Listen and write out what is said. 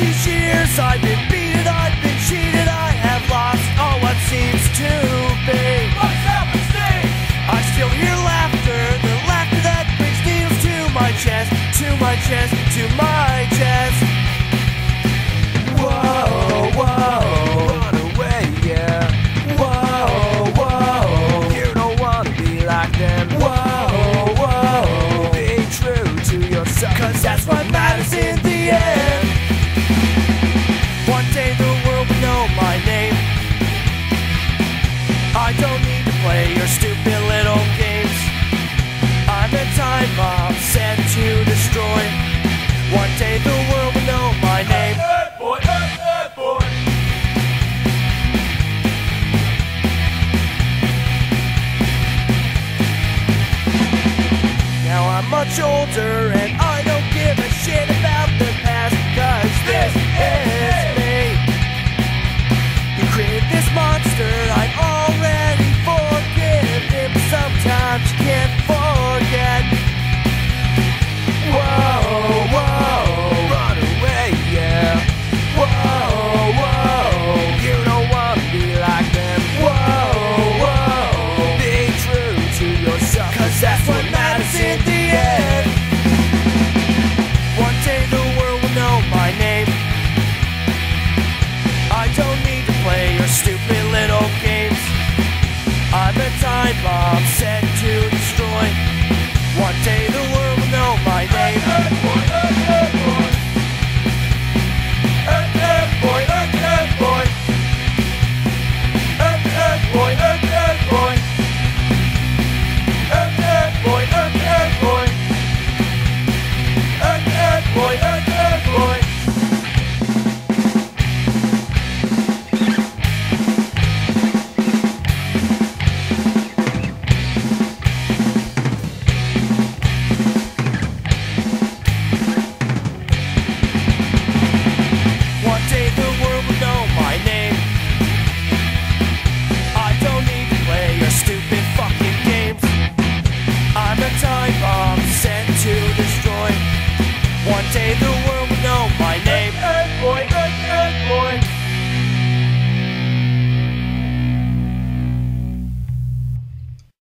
years I've been beaten, I've been cheated, I have lost all what seems to be. I still hear laughter, the laughter that brings needles to my chest, to my chest, to my chest. Whoa, whoa, Run away, yeah. whoa, whoa, You don't wanna be like them. whoa, whoa. Be true to yourself. Cause that's what matters in the end. Much older and I don't give a shit about the past Cause this is I'm a say the